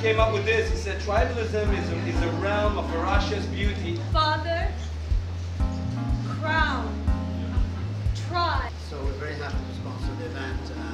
came up with this. He said, tribalism is a, is a realm of Russia's beauty. Father, crown, tribe. So we're very happy to sponsor the event. Uh,